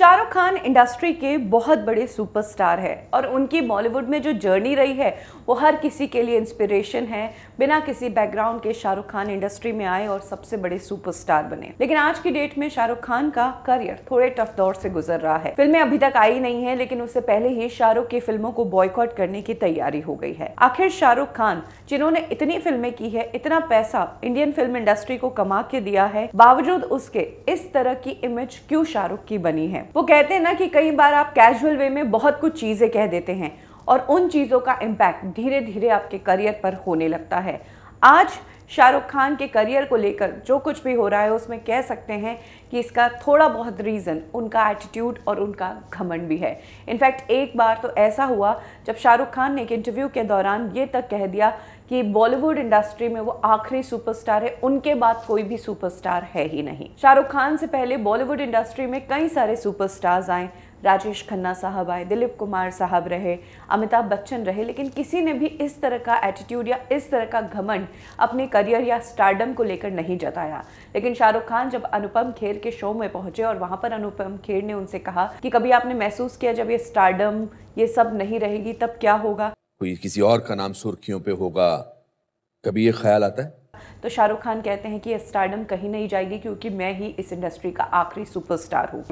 Shahrukh Khan industry के बहुत बड़े सुपरस्टार है और उनकी बॉलीवुड में जो जर्नी रही है, वो हर किसी के लिए इंस्पिरेशन है। बिना किसी बैकग्राउंड के शाहरुख खान इंडस्ट्री में आए और सबसे बड़े सुपरस्टार बने। लेकिन आज की डेट में शाहरुख खान का करियर थोड़े टफ दौर से गुजर रहा है। फ़िल्में अभी तक आई नहीं है, लेकिन उससे पहले ही शाहरुख की फ़िल्मों को बॉयकॉट करने की तैयारी हो गई है। आखिर शाहरुख खान, जिन्होंने इतनी फ़िल्में की है, इतना पैसा इंडियन फ़िल्म इंडस्ट्री को कमा के दिया है, बावजूद उसके इस तरह की इमेज क्यों शाहरुख की बनी है? वो कहते हैं ना कि कई बार आप कैजुअल वे में बहुत कुछ चीज़ें कह देते हैं और उन चीज़ों का इम्पैक्ट धीरे धीरे आपके करियर पर होने लगता है। आज शाहरुख खान के करियर को लेकर जो कुछ भी हो रहा है, उसमें कह सकते हैं कि इसका थोड़ा बहुत रीज़न उनका एटीट्यूड और उनका घमंड भी है। इनफैक्ट एक बार तो ऐसा हुआ, जब शाहरुख खान ने एक इंटरव्यू के दौरान ये तक कह दिया कि बॉलीवुड इंडस्ट्री में वो आखिरी सुपरस्टार है, उनके बाद कोई भी सुपरस्टार है ही नहीं। शाहरुख खान से पहले बॉलीवुड इंडस्ट्री में कई सारे सुपरस्टार्स आए राजेश खन्ना साहब आए, दिलीप कुमार साहब रहे, अमिताभ बच्चन रहे, लेकिन किसी ने भी इस तरह का एटीट्यूड या इस तरह का घमंड अपने करियर या स्टारडम को लेकर नहीं जताया। लेकिन शाहरुख खान जब अनुपम खेर के शो में पहुँचे और वहाँ पर अनुपम खेर ने उनसे कहा कि कभी आपने महसूस किया जब ये स्टारडम ये सब नहीं रहेगी, तब क्या होगा? कोई किसी और का नाम सुर्खियों पे होगा? कभी ये ख्याल आता है? तो शाहरुख खान कहते हैं कि स्टारडम कहीं नहीं जाएगी क्योंकि मैं ही इस इंडस्ट्री का आखिरी सुपरस्टार हूँ।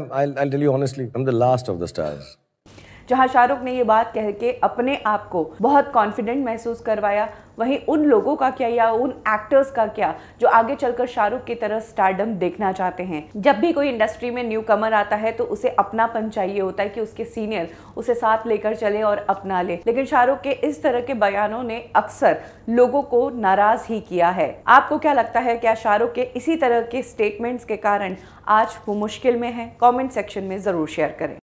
जहाँ शाहरुख ने ये बात कह के अपने आप को बहुत कॉन्फिडेंट महसूस करवाया। वहीं उन लोगों का क्या या उन एक्टर्स का क्या जो आगे चलकर शाहरुख की तरह स्टारडम देखना चाहते हैं? जब भी कोई इंडस्ट्री में न्यू कमर आता है तो उसे अपनापन चाहिए होता है कि उसके सीनियर उसे साथ लेकर चले और अपना ले। लेकिन शाहरुख के इस तरह के बयानों ने अक्सर लोगों को नाराज़ ही किया है। आपको क्या लगता है, क्या शाहरुख के इसी तरह के स्टेटमेंट्स के कारण आज वो मुश्किल में है? कॉमेंट सेक्शन में ज़रूर शेयर करें।